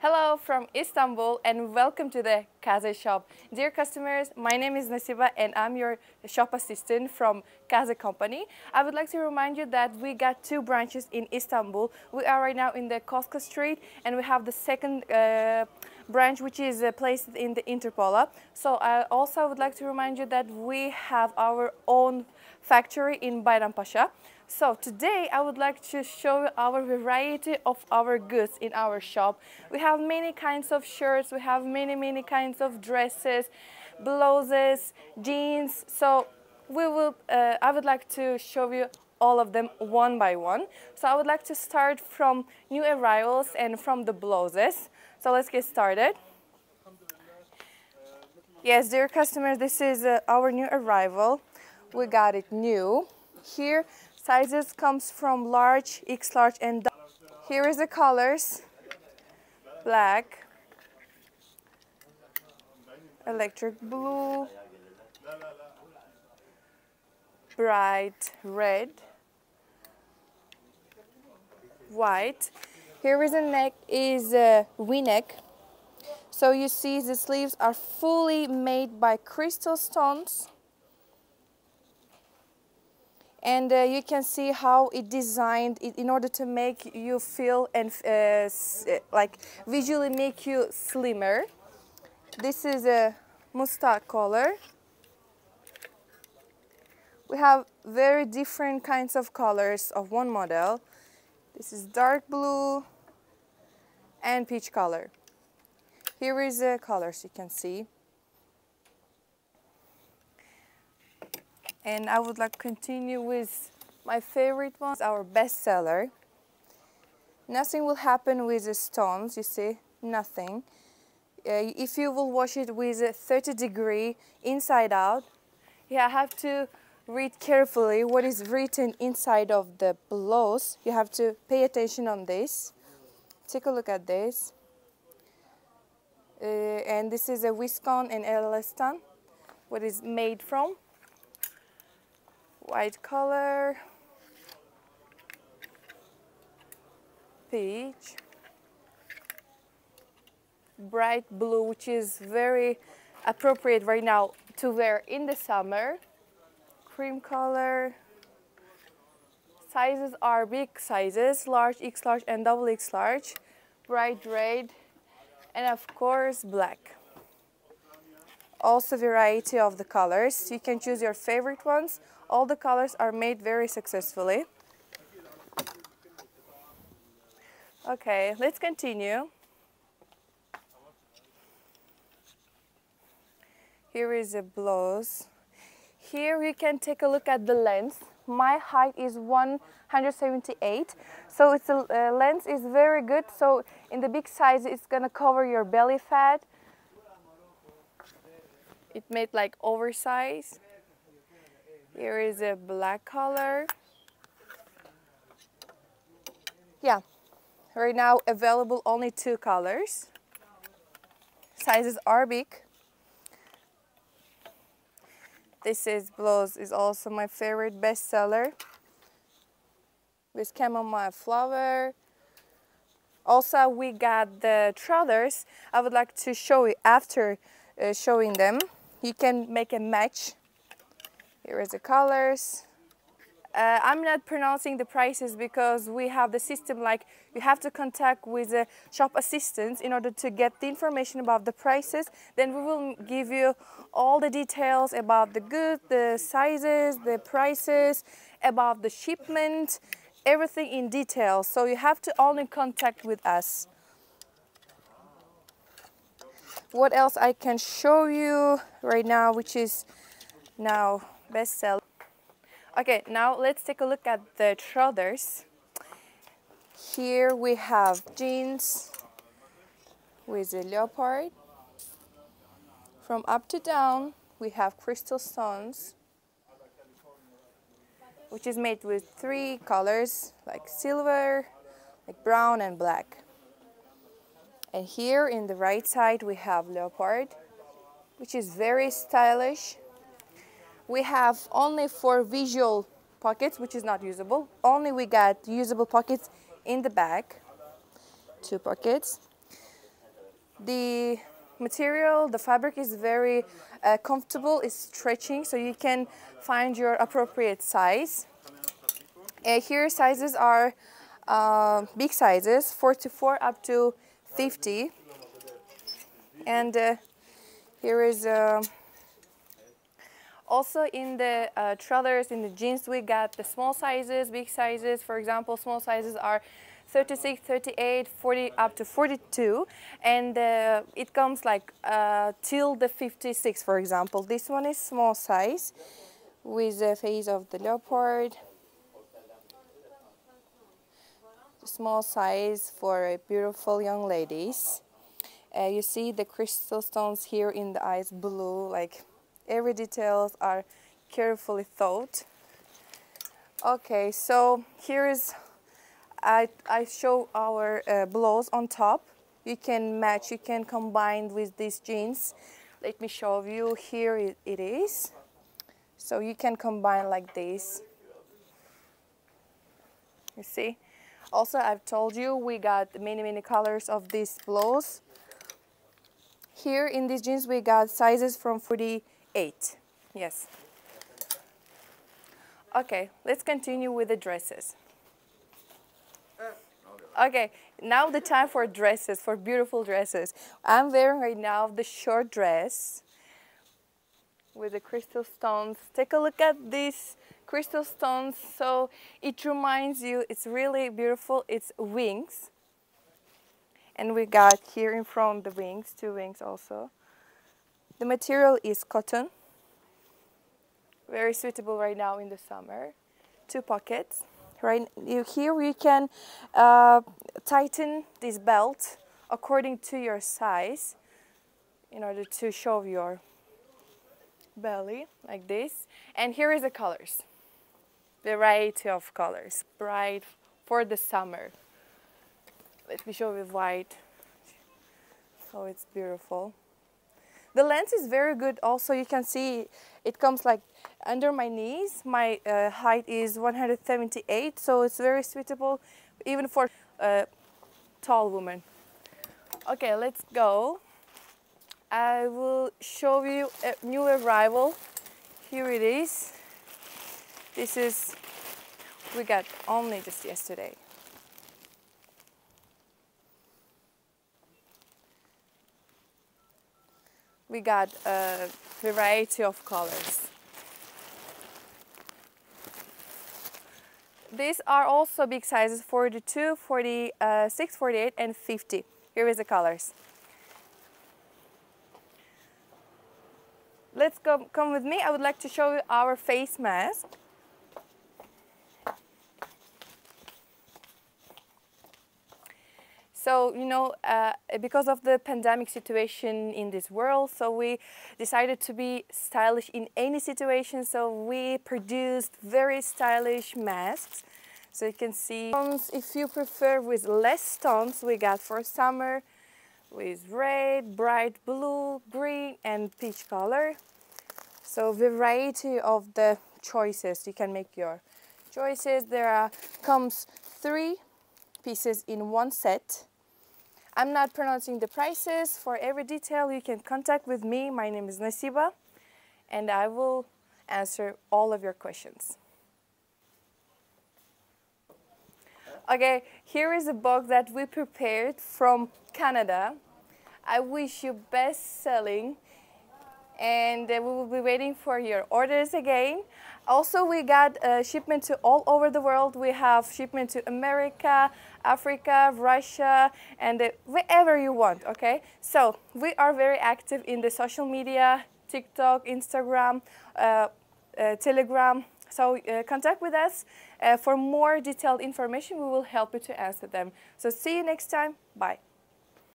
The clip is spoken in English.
Hello from Istanbul and welcome to the Kazee shop. Dear customers, my name is Nasiba and I'm your shop assistant from Kazee company. I would like to remind you that we got two branches in Istanbul. We are right now in the Koska Street and we have the second uh, branch which is uh, placed in the Interpola. So I also would like to remind you that we have our own factory in Bayrampaşa. So today I would like to show you our variety of our goods in our shop. We have many kinds of shirts, we have many, many kinds of dresses, blouses, jeans. So we will, uh, I would like to show you all of them one by one. So I would like to start from new arrivals and from the blouses. So let's get started. Yes, dear customers, this is uh, our new arrival. We got it new. Here Sizes comes from large, X large and Here is the colors. Black, electric blue, bright red, white. Here is a neck is a V-neck. So you see the sleeves are fully made by crystal stones and uh, you can see how it designed it in order to make you feel and uh, uh, like visually make you slimmer. This is a mustard color. We have very different kinds of colors of one model. This is dark blue and peach color. Here is the colors you can see. and I would like to continue with my favorite one, our bestseller. Nothing will happen with the stones, you see, nothing. Uh, if you will wash it with a 30 degree inside out, yeah, I have to read carefully what is written inside of the blouse. You have to pay attention on this. Take a look at this. Uh, and this is a Viscon and Elastan, what is made from white color, peach, bright blue, which is very appropriate right now to wear in the summer, cream color, sizes are big sizes, large, X large and double X large, bright red, and of course black. Also variety of the colors. You can choose your favorite ones all the colors are made very successfully. Okay, let's continue. Here is a blouse. Here you can take a look at the length. My height is 178, so it's a uh, length is very good. So in the big size, it's gonna cover your belly fat. It made like oversized. Here is a black color. Yeah, right now available only two colors. Sizes are big. This is blouse is also my favorite bestseller with chamomile flower. Also, we got the trousers. I would like to show you after uh, showing them. You can make a match here is the colors. Uh, I'm not pronouncing the prices because we have the system like you have to contact with the shop assistants in order to get the information about the prices. Then we will give you all the details about the goods, the sizes, the prices, about the shipment, everything in detail. So you have to only contact with us. What else I can show you right now, which is now bestseller. Okay, now let's take a look at the trousers. Here we have jeans with a leopard. From up to down, we have crystal stones, which is made with three colors, like silver, like brown and black. And here in the right side, we have leopard, which is very stylish we have only for visual pockets, which is not usable. Only we got usable pockets in the back, two pockets. The material, the fabric is very uh, comfortable, it's stretching, so you can find your appropriate size. Uh, here sizes are uh, big sizes, 44 up to 50. And uh, here is uh, also in the uh, trousers, in the jeans, we got the small sizes, big sizes. For example, small sizes are 36, 38, 40, up to 42. And uh, it comes like uh, till the 56, for example. This one is small size with the face of the leopard. Small size for beautiful young ladies. Uh, you see the crystal stones here in the eyes blue, like every details are carefully thought. Okay, so here is, I, I show our uh, on top. You can match, you can combine with these jeans. Let me show you, here it, it is. So you can combine like this. You see? Also, I've told you we got many, many colors of these blouse. Here in these jeans we got sizes from 48. Yes. Okay, let's continue with the dresses. Okay, now the time for dresses, for beautiful dresses. I'm wearing right now the short dress with the crystal stones. Take a look at these crystal stones. So it reminds you, it's really beautiful. It's wings. And we got here in front the wings, two wings also. The material is cotton. Very suitable right now in the summer. Two pockets. Right here you can uh, tighten this belt according to your size in order to show your belly like this. And here is the colors. Variety of colors. Bright for the summer let me show you white so it's beautiful the length is very good. Also you can see it comes like under my knees. My uh, height is 178 so it's very suitable even for a tall woman okay let's go. I will show you a new arrival. Here it is. This is we got only just yesterday we got a variety of colors. These are also big sizes 42, 46, 48 and 50. Here is the colors. Let's go, come with me. I would like to show you our face mask. So, you know, uh, because of the pandemic situation in this world, so we decided to be stylish in any situation. So we produced very stylish masks. So you can see, if you prefer with less stones, we got for summer with red, bright blue, green and peach color. So variety of the choices, you can make your choices. There are, comes three pieces in one set I'm not pronouncing the prices. For every detail, you can contact with me. My name is Nasiba, and I will answer all of your questions. Okay, here is a box that we prepared from Canada. I wish you best selling and we will be waiting for your orders again. Also, we got a shipment to all over the world. We have shipment to America, Africa, Russia, and wherever you want, okay? So, we are very active in the social media, TikTok, Instagram, uh, uh, Telegram. So, uh, contact with us. Uh, for more detailed information, we will help you to answer them. So, see you next time. Bye.